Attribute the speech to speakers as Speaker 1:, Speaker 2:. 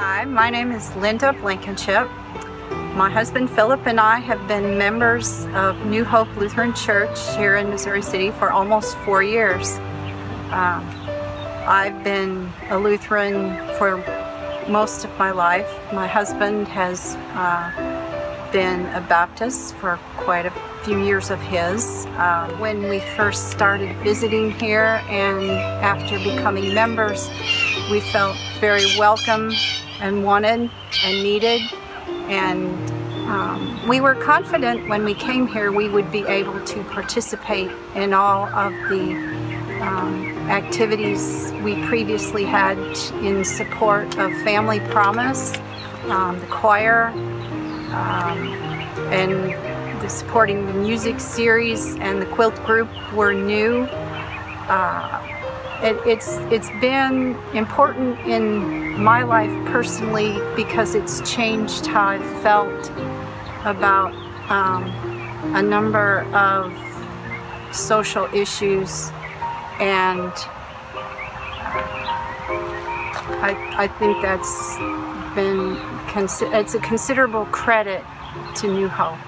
Speaker 1: Hi, my name is Linda Blankenship. My husband Philip and I have been members of New Hope Lutheran Church here in Missouri City for almost four years. Um, I've been a Lutheran for most of my life. My husband has uh, been a Baptist for quite a few years of his. Uh, when we first started visiting here and after becoming members, we felt very welcome and wanted and needed and um, we were confident when we came here we would be able to participate in all of the um, activities we previously had in support of Family Promise, um, the choir, um, and the supporting the music series and the quilt group were new. Uh, it, it's it's been important in my life personally because it's changed how I felt about um, a number of social issues and I, I think that's been it's a considerable credit to New Hope.